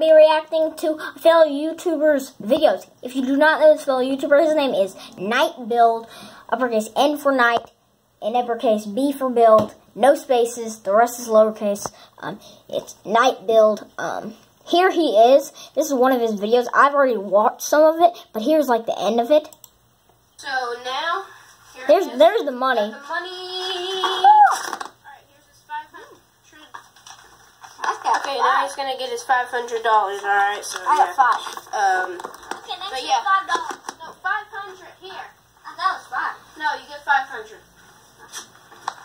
to be reacting to fellow YouTuber's videos. If you do not know this fellow YouTuber, his name is Night Build, uppercase N for night, and uppercase B for build. No spaces. The rest is lowercase. Um, it's Night Build. Um, here he is. This is one of his videos. I've already watched some of it, but here's like the end of it. So now, here There's there's the money. Got the money. Alright, here's his 500. Okay, now he's gonna get his $500, alright? So, I got five. Um, Okay, next But yeah. five dollars. no, 500 here. That was five. No, you get 500.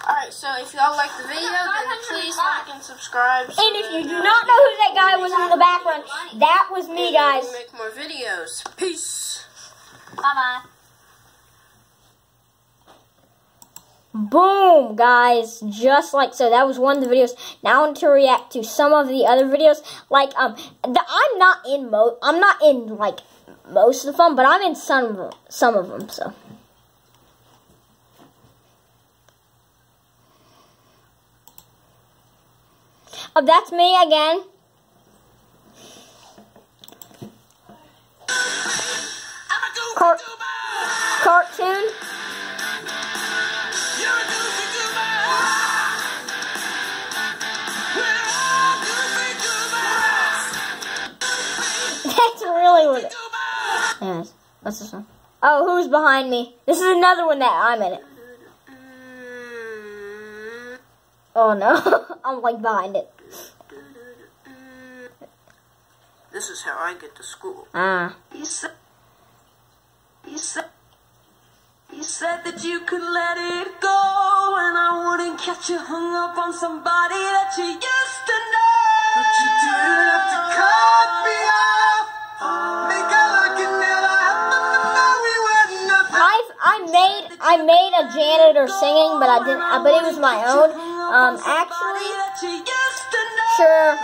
Alright, so if y'all like the video, then please like and subscribe. so And if you do uh, not know who that guy was in the background, that was me, guys. make more videos. Peace. Bye bye. Boom, guys. Just like so. That was one of the videos. Now I want to react to some of the other videos. Like, um, the, I'm not in mo. I'm not in like most of them, but I'm in some of them, some of them. So. Oh, that's me again. Car- cartoon. That's really what it is. What's this one? Oh, who's behind me? This is another one that I'm in it. Oh no, I'm like behind it. This is how I get to school. Ah. You said, you said, you said that you could let it go, and I wouldn't catch you hung up on somebody that you used to know. But you didn't have to cut me off. I've I made I made a janitor singing, but I didn't. uh, But it was my own. Um, actually, sure.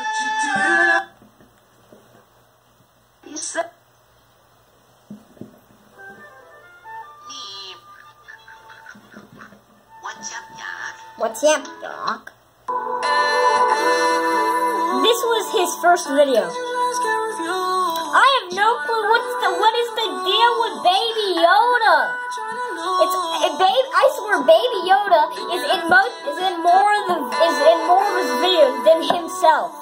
What's up, Doc? This was his first video. No clue what's the what is the deal with Baby Yoda. It's it, babe. I swear, Baby Yoda is in most is in more of the is in more of his videos than himself.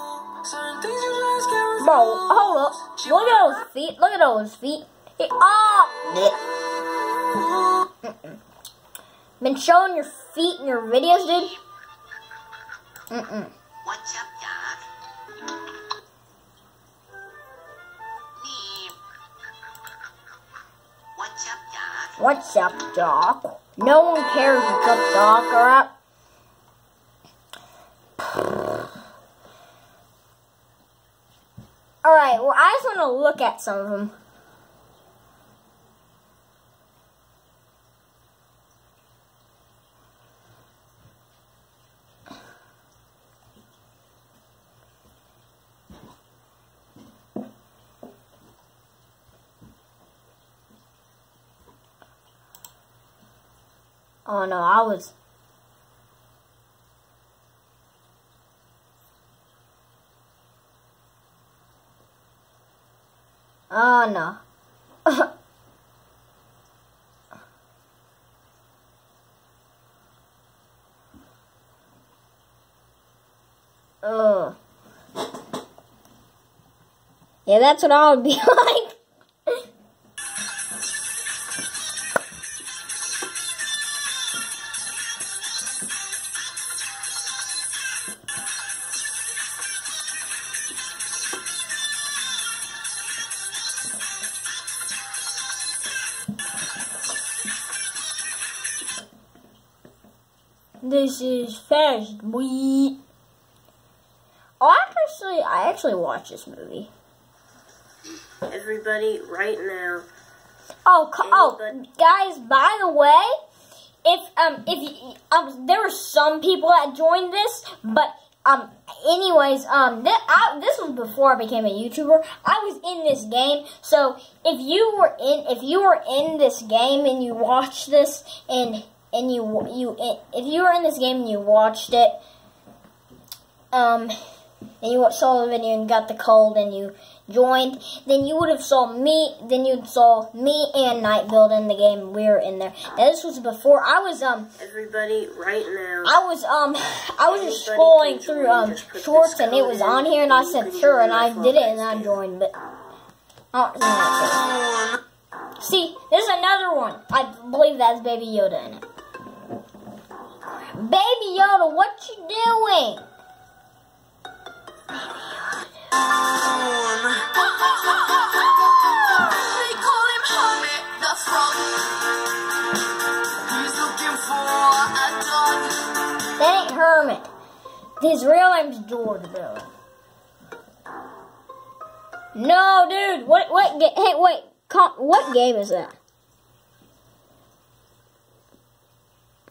Bro, hold up. Look at those feet. Look at those feet. He, oh. Been showing your feet in your videos, dude. Mm-mm. What's up, What's up, Doc? No one cares what's up, Doc, or up. Alright, well, I just want to look at some of them. Oh no, I was. Oh no. Ugh. Yeah, that's what I would be like. This is fast, We. Oh, I actually, I actually watched this movie. Everybody, right now. Oh, oh, guys! By the way, if um, if um, there were some people that joined this, but um, anyways, um, th- I, this was before I became a YouTuber. I was in this game, so if you were in, if you were in this game and you watched this, and and you you if you were in this game and you watched it, um, and you saw the video and got the code and you joined, then you would have saw me. Then you saw me and Night Build in the game. We were in there. Now this was before I was um Everybody, right now. I was um I was just scrolling through um shorts and it was on here and I said sure and I did it and I joined, but think that's it. See, there's another one. I believe that's Baby Yoda in it. Baby Yoda, what you doing? They call him Hermit the Frog. He's looking for a dog. That ain't Hermit. His real name's George. No, dude. What? What? Hey, wait. What game is that?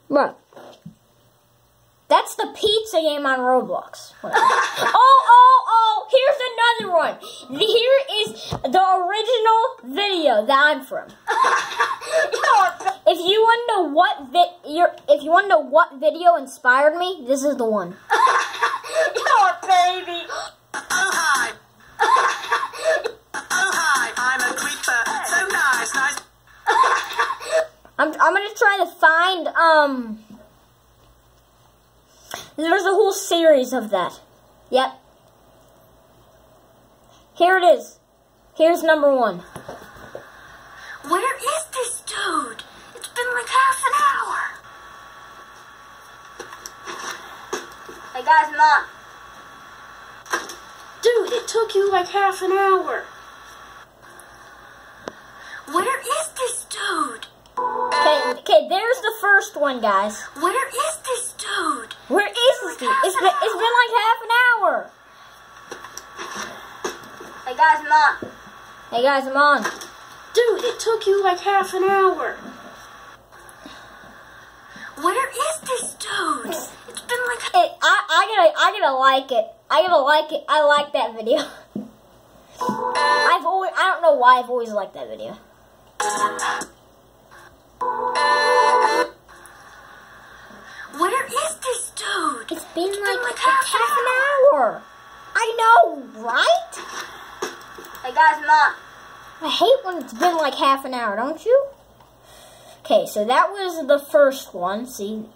Bro. That's the pizza game on Roblox. oh, oh, oh! Here's another one. Here is the original video that I'm from. If you want to know what vi- your, if you want to know what video inspired me, this is the one. Your baby. Oh hi. Oh hi. I'm a creeper. So nice, nice. I'm I'm gonna try to find um. There's a whole series of that. Yep. Here it is. Here's number one. Where is this dude? It's been like half an hour. Hey guys, not. Dude, it took you like half an hour. Where is this dude? Okay, okay. There's the first one, guys. Where is this dude? Where is this? dude? It's been it's been like half an hour. Hey guys, I'm on. Hey guys, I'm on. Dude, it took you like half an hour. Where is this dude? It's been like Hey, I I gotta I gotta like it. I gotta like it. I like that video. I've always I don't know why I've always liked that video. Where is this dude? It's been like, like it's half half an hour. I know, right? Hey guys, not. I hate when it's been like half an hour, don't you? Okay, so that was the first one. See,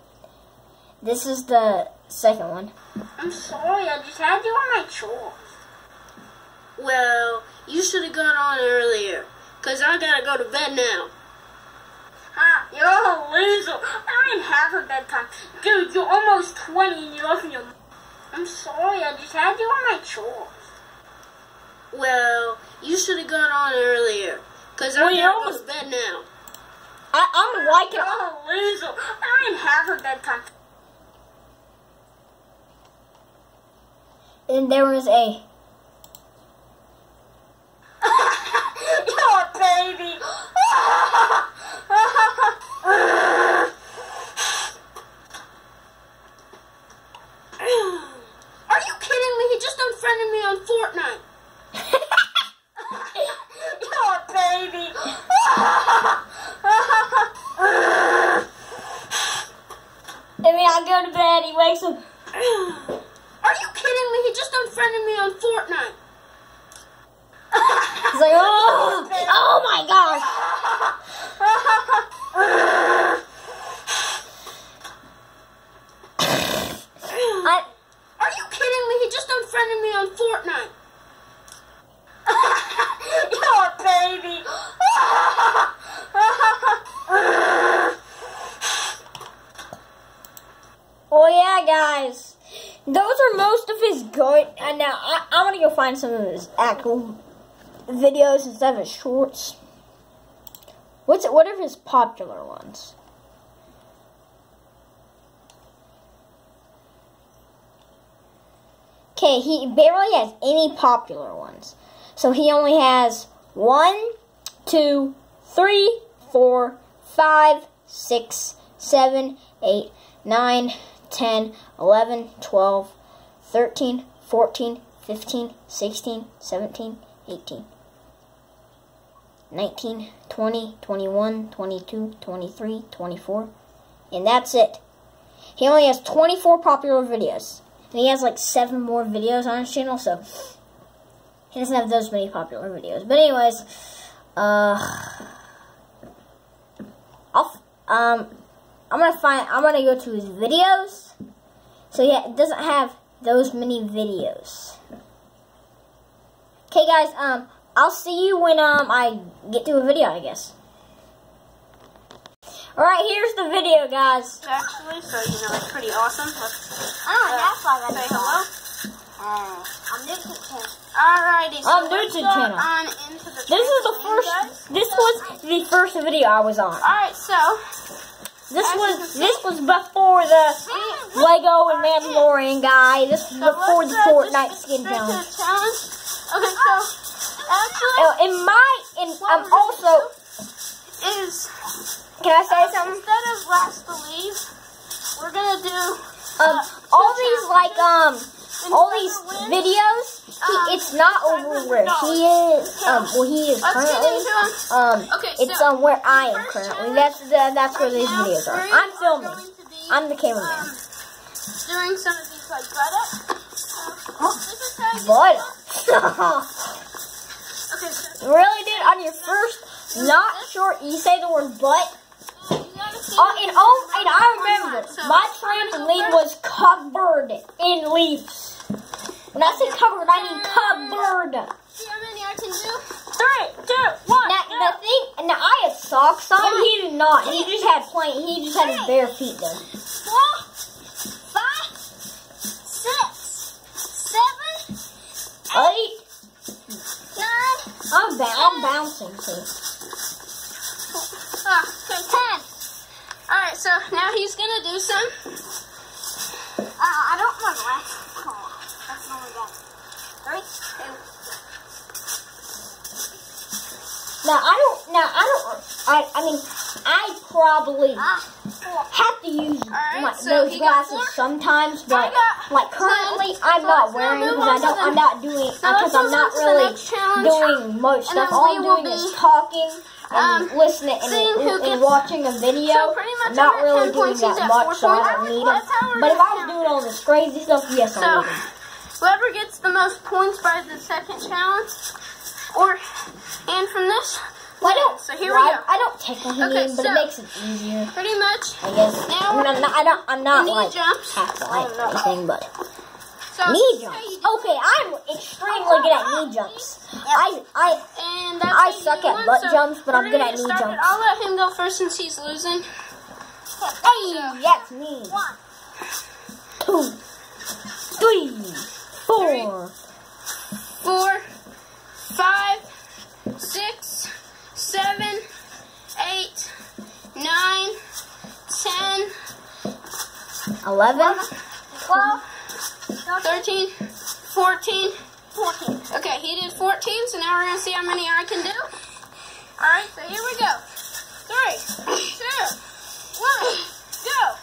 this is the second one. I'm sorry, I just had to do all my chores. Well, you should have gone on earlier, because I gotta go to bed now. Huh, you're a loser. I didn't have a bedtime. Dude, you're almost 20 and you're off your... I'm sorry, I just had to do all my chores. Well, you should have gone on earlier, because I Well, you gotta almost- to bed now. I, I'm liking... You're a loser. I didn't have a bedtime. And there was a... your baby. Are you kidding me? He just unfriended me Fortnite. your baby. I mean, I go to bed, he wakes up... Are you kidding me? He just unfriended me on Fortnite. He's like, oh, oh my gosh. I, Are you kidding me? He just unfriended me on Fortnite. your baby. oh yeah, guys. Those are most of his good. And now I, I'm gonna go find some of his actual videos instead of his shorts. What's what are his popular ones? Okay, he barely has any popular ones. So he only has one, two, three, four, five, six, seven, eight, nine, 10, 11, 12, 13, 14, 15, 16, 17, 18, 19, 20, 21, 22, 23, 24. And that's it. He only has 24 popular videos. and he has like seven more videos on his channel, so he doesn't have those many popular videos. But anyways, uh, I'll um, I'm gonna find. I'm gonna go to his videos. So yeah, it doesn't have those many videos. Okay, guys. Um, I'll see you when um I get to a video. I guess. All right, here's the video, guys. Actually, so you know it's pretty awesome. Let's I don't that's why say hello. I'm new to. Alrighty, so I'm new let's go channel. on into the This is the first. guys. This was the first video I was on. Alright, so This was this was before the Lego and Mandalorian guy. This was so before the uh, Fortnite skin challenge. challenge. Okay, so actually, Uh, in my, in what um, also, is can I say something? instead of last to leave, we're gonna do Um, all these like um, all these videos. Um, He, it's not over where he is. Um, well, he is currently. Um, Okay, it's um where I am currently. That's the, that's where these videos are. I'm filming. I'm the cameraman. Um, doing some of these like butt ups. So, this is how you But really, dude, on your first not sure you say the word butt. Oh, and oh, and I remember my trampoline was covered in leaves. When I say covered, I mean covered. See how many I can do? Three, two, one. Now the thing, now I had socks on. He did not. He just had plain. He just had his bare feet there. Four, five, six, seven, Eight. nine, I'm, ba- I'm bouncing too. ah, okay, ten. Alright, so now he's gonna do some. Uh, I don't want to laugh. Now I don't. Now I don't. I. I mean, I probably have to use Alright, my, so those glasses sometimes, but got like currently ten. I'm So not wearing because I don't. The, I'm not doing because I'm not on to the really doing much stuff. All I'm doing is talking and um, listening and, and, gets- watching a video. So I'm not really doing that much, so I don't need them. But if I was doing all this crazy stuff, yes, I would. Whoever gets the most points by the second challenge, or and from this, I don't. So here well, we go. I don't technically Okay, need, but so- it makes it easier. Pretty much. I guess. Now I mean, I'm not. I don't. I'm not knee like jumps. half light or anything, but So knee this is how jumps. Okay, I'm extremely oh, good at knee jumps. I. I. And that's I suck at one, butt so jumps, but I'm good at knee jumps. I'll let him go first since he's losing. Hey, that's me. One, Two, three, four. four, five, six, seven, eight, nine, ten, Eleven. twelve, thirteen, fourteen. 14. Okay, he did 14, so now we're going to see how many I can do. Alright, so here we go. Three, two, one, go.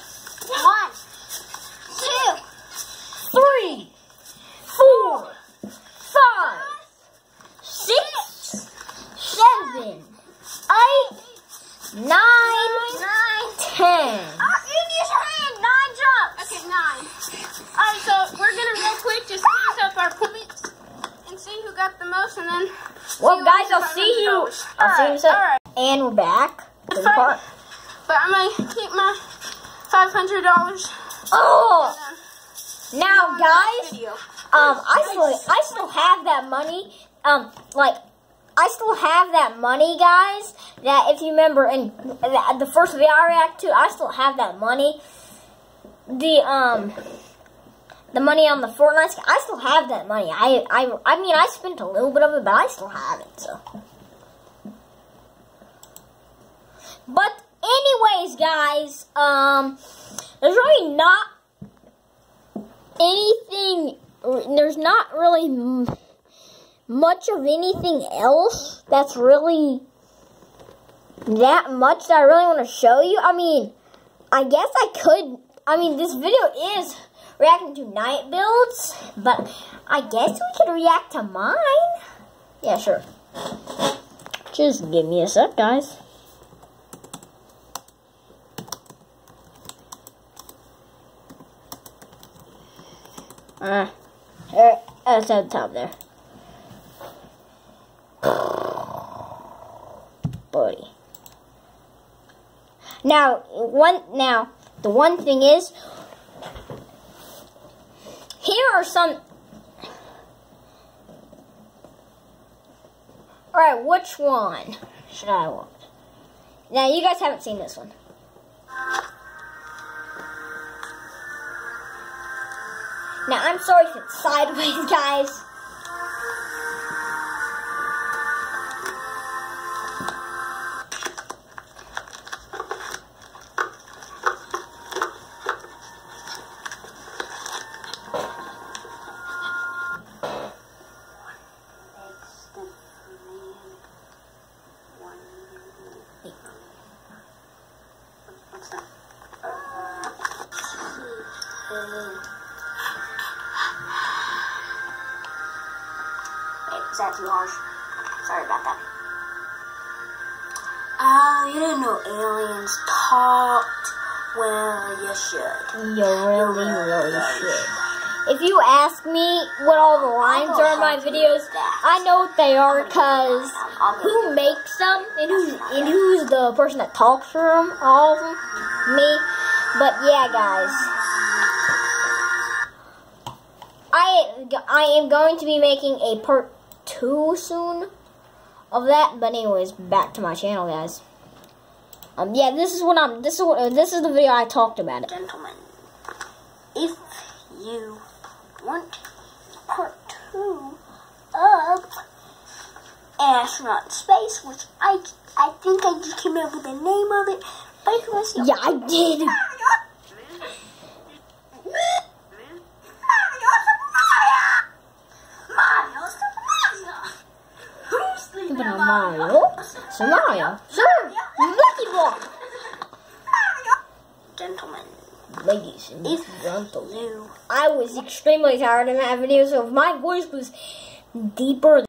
One, two, three, four, five, six, seven, eight, nine, ten. Nine jumps. Okay, nine. Alright, so we're going to real quick just count up our points and see who got the most, and then. Well, see guys, who I'll got see you. $500. I'll see you in a Alright, sec. alright. And we're back the part. But I'm going to keep my $500. Oh, now, guys. Um, I still, I still have that money. Um, like, I still have that money, guys. That if you remember in the, the first video I react to, I still have that money. The um, the money on the Fortnite. I still have that money. I, I, I mean, I spent a little bit of it, but I still have it. So, but anyways, guys, um, there's really not anything there's not really much of anything else that's really that much that I really want to show you. I mean, I guess I could. I mean, this video is reacting to night builds, but I guess we could react to mine. Yeah, sure. Just give me a sec, guys. Uh, uh, that's at the top there. Buddy. Now, one now the one thing is, here are some. All right, which one should I want? Now, you guys haven't seen this one. Now, I'm sorry if it's sideways, guys. That too harsh? Sorry about that. Oh, you didn't know aliens talked? Well, you should. You really, really should. If you ask me what all the lines are in my videos, I know what they are because who makes them and who and who's the person that talks for them, all of them, me. But yeah, guys, I I am going to be making a part two soon of that. But anyways, back to my channel, guys. Um, yeah, this is what I'm. This is what. This is the video I talked about it. Gentlemen, if you want part two of Astronaut Space, which I I think I just came up with the name of it, because Yeah, I did. But I'm Mario. So Mario. Sure. Lucky Block. Gentlemen, Ladies and if gentlemen. you I was extremely tired of that video, so if my voice was deeper